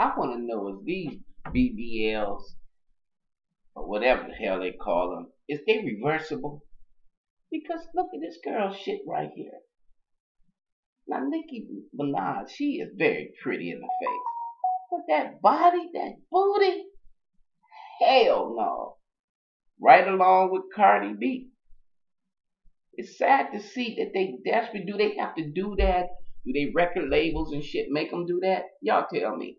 I want to know is these BBLs or whatever the hell they call them, is they reversible? Because look at this girl shit right here. Now Nicki Minaj, she is very pretty in the face. But that body, that booty, hell no. Right along with Cardi B. It's sad to see that they desperate. Do they have to do that? Do they record labels and shit make them do that? Y'all tell me.